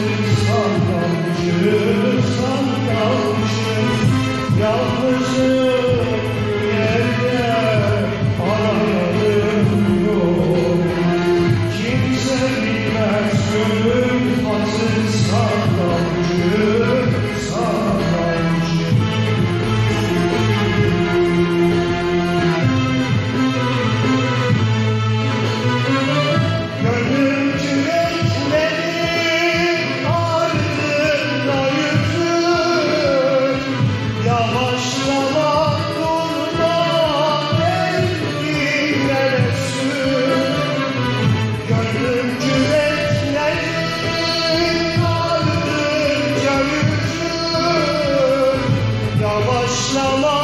you. shalom.